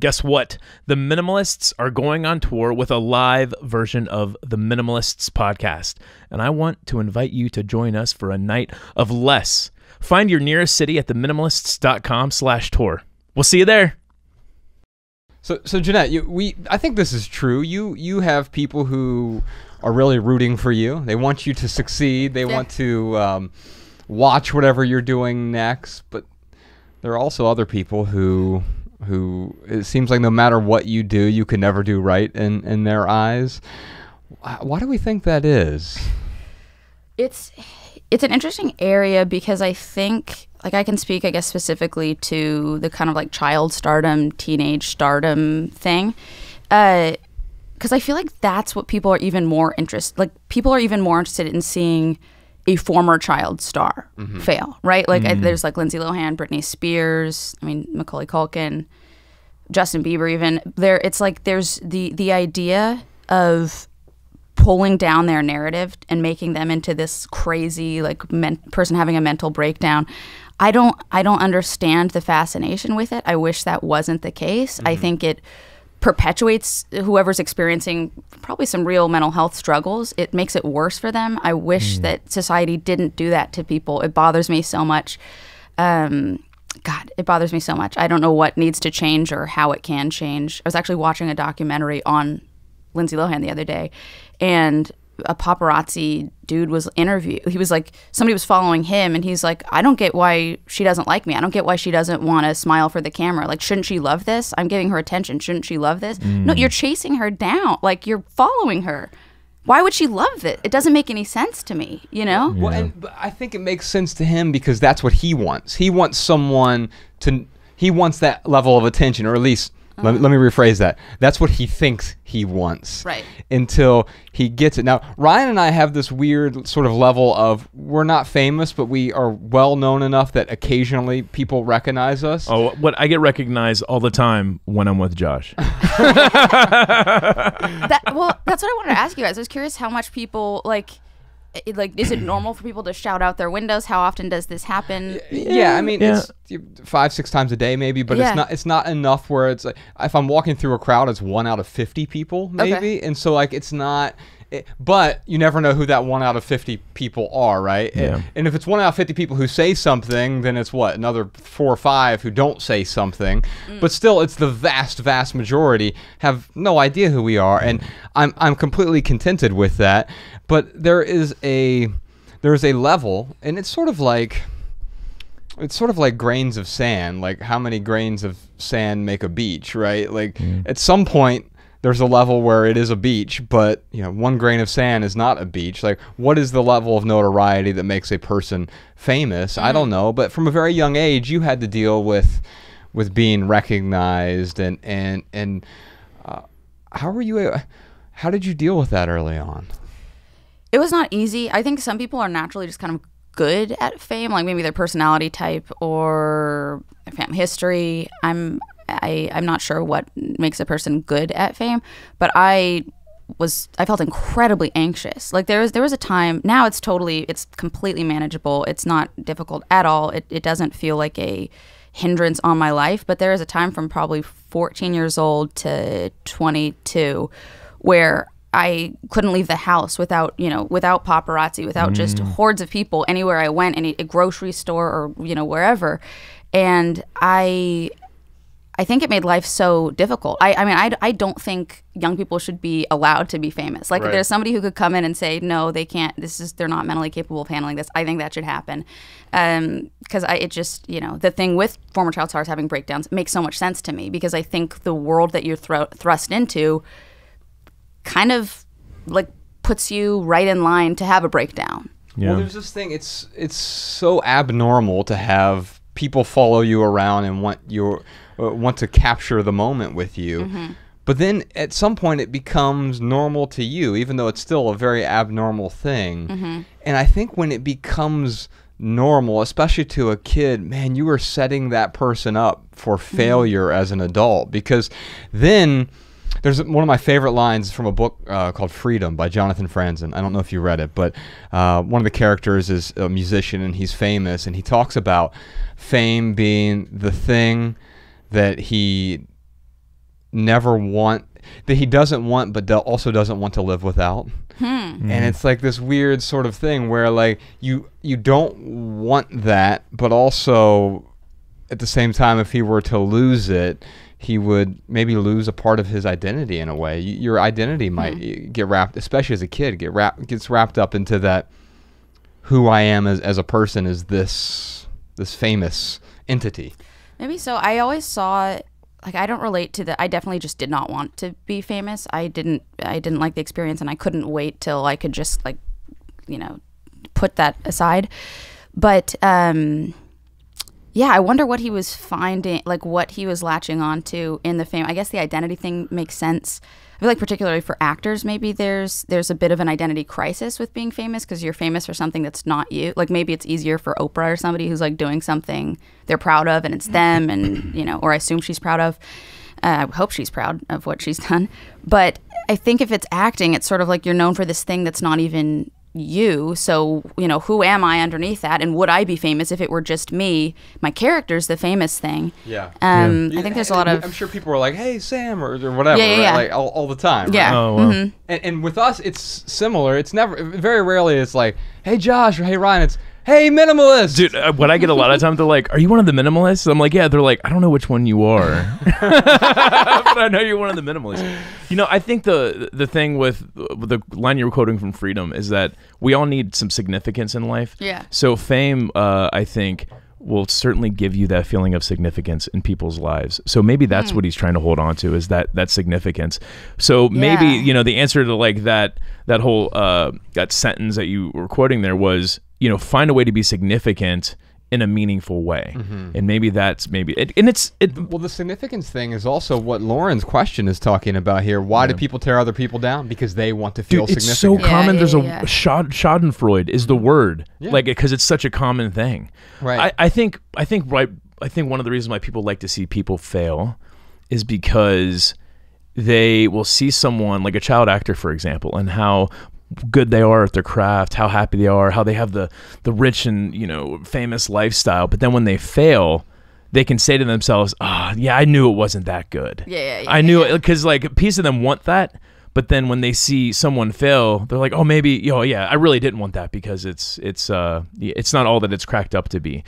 Guess what? The Minimalists are going on tour with a live version of the Minimalists podcast, and I want to invite you to join us for a night of less. Find your nearest city at theminimalists.com slash tour. We'll see you there. So, so Jennette, you, we, I think this is true. You, you have people who are really rooting for you. They want you to succeed. They Yeah. want to um, watch whatever you're doing next. But there are also other people who, who it seems like no matter what you do, you can never do right in in their eyes. Why, do we think that is? it's it's an interesting area because I think like I can speak I guess specifically to the kind of like child stardom, teenage stardom thing. Uh because I feel like that's what people are even more interested like people are even more interested in seeing a former child star mm-hmm. fail, right? Like I, mm. there's like Lindsay Lohan, Britney Spears, I mean Macaulay Culkin, Justin Bieber even. There it's like there's the the idea of pulling down their narrative and making them into this crazy like person having a mental breakdown. I don't i don't understand the fascination with it. I wish that wasn't the case. I mm-hmm. think it perpetuates whoever's experiencing probably some real mental health struggles it makes it worse for them i wish that society didn't do that to people it bothers me so much um, God, it bothers me so much. I don't know what needs to change or how it can change. I was actually watching a documentary on Lindsay Lohan the other day, and a paparazzi dude was interviewed. He was like, somebody was following him, and he's like, I don't get why she doesn't like me. I don't get why she doesn't want to smile for the camera. Like, shouldn't she love this? I'm giving her attention. Shouldn't she love this? No, mm. you're chasing her down. Like, you're following her. Why would she love it? It doesn't make any sense to me, you know? Well, and but I think it makes sense to him because that's what he wants. He wants someone to. He wants that level of attention, or at least. Let, me, let me rephrase that. That's what he thinks he wants. Right. Until he gets it. Now, Ryan and I have this weird sort of level of we're not famous, but we are well known enough that occasionally people recognize us. Oh, what I get recognized all the time when I'm with Josh. that well that's what i wanted to ask you guys i was curious how much people like it, like is it normal for people to shout out their windows how often does this happen Yeah, I mean Yeah. it's five, six times a day maybe, but Yeah. it's not it's not enough where it's like if I'm walking through a crowd, it's one out of fifty people maybe, and so like it's not. It, but you never know who that one out of 50 people are, right? And- Yeah. And, if it's one out of 50 people who say something, then it's what? Another four or five who don't say something. Mm. But still, it's the vast, vast majority have no idea who we are. And mm. I'm, I'm completely contented with that. But there is a there's a level, and it's sort of like it's sort of like grains of sand like how many grains of sand make a beach right like at some point there's a level where it is a beach but you know one grain of sand is not a beach. Like what is the level of notoriety that makes a person famous? I don't know but from a very young age you had to deal with with being recognized and and and uh, how were you how did you deal with that early on? It was not easy. I think some people are naturally just kind of good at fame like maybe their personality type or family history. I'm I, i'm not sure what makes a person good at fame but i was I felt incredibly anxious. Like there was there was a time now it's totally it's completely manageable. It's not difficult at all. It it doesn't feel like a hindrance on my life, but there is a time from probably 14 years old to 22 where I couldn't leave the house without, you know, without paparazzi, without just mm. hordes of people anywhere I went, any a grocery store or, you know, wherever. And I I think it made life so difficult. I, I mean, I, I don't think young people should be allowed to be famous. Like, if there's somebody who could come in and say, no, they can't, this is, they're not mentally capable of handling this, I think that should happen. Um, because I it just, you know, the thing with former child stars having breakdowns makes so much sense to me because I think the world that you're thro- thrust into kind of like puts you right in line to have a breakdown. Yeah. Well, there's this thing. It's it's so abnormal to have people follow you around and want your want to capture the moment with you. But then at some point it becomes normal to you, even though it's still a very abnormal thing. And I think when it becomes normal, especially to a kid, man, you are setting that person up for failure as an adult because then there's one of my favorite lines from a book uh, called Freedom by Jonathan Franzen. I don't know if you read it, but uh, one of the characters is a musician and he's famous, and he talks about fame being the thing that he never want that he doesn't want but also doesn't want to live without Hmm. and it's like this weird sort of thing where like you you don't want that but also at the same time if he were to lose it he would maybe lose a part of his identity in a way your identity might Hmm. get wrapped especially as a kid get wrapped gets wrapped up into that who I am as, as a person is this this famous entity Maybe so. I always saw like I don't relate to the I definitely just did not want to be famous. I didn't I didn't like the experience and I couldn't wait till I could just like you know put that aside. But um yeah, I wonder what he was finding like what he was latching onto in the fame. I guess the identity thing makes sense. I feel like particularly for actors, maybe there's there's a bit of an identity crisis with being famous because you're famous for something that's not you. Like maybe it's easier for Oprah or somebody who's like doing something they're proud of and it's them, and you know, or I assume she's proud of. Uh, I hope she's proud of what she's done. But I think if it's acting, it's sort of like you're known for this thing that's not even you. So, you know, who am I underneath that? And would I be famous if it were just me? My character's the famous thing. Yeah. Um, I think there's a lot of I'm sure people are like, "Hey, Sam," or, or whatever, Yeah, yeah, right? yeah. like all, all the time. yeah. right? Oh, wow. mhm. And, and with us, it's similar. It's never very rarely. It's like, "Hey, Josh," or "Hey, Ryan." It's, "Hey, minimalist." Dude, uh, what I get a lot of times, they're like, "Are you one of the minimalists?" I'm like, "Yeah." They're like, "I don't know which one you are, but I know you're one of the minimalists." You know, I think the the thing with with the line you were quoting from Freedom is that we all need some significance in life. Yeah. So fame, uh, I think, will certainly give you that feeling of significance in people's lives. So maybe that's what he's trying to hold on to is that that significance. So maybe Yeah. you know the answer to like that that whole uh, that sentence that you were quoting there was you know find a way to be significant in a meaningful way, mm-hmm. and maybe that's maybe it, and it's it. Well, the significance thing is also what Lauren's question is talking about here. Why do people tear other people down? Because they want to feel Dude, it's so. Yeah, common. yeah, There's yeah, a yeah. Schad- Schadenfreude is the mm-hmm. word, Yeah. like because it's such a common thing. Right. I, I think I think right. I think one of the reasons why people like to see people fail is because they will see someone like a child actor, for example, and how good they are at their craft, how happy they are, how they have the the rich and you know famous lifestyle. But then when they fail, they can say to themselves, "Ah, yeah, I knew it wasn't that good. Yeah, yeah, yeah, I knew yeah. it because like a piece of them want that." But then when they see someone fail, they're like, "Oh, maybe, yo, yeah, I really didn't want that because it's it's uh, it's not all that it's cracked up to be."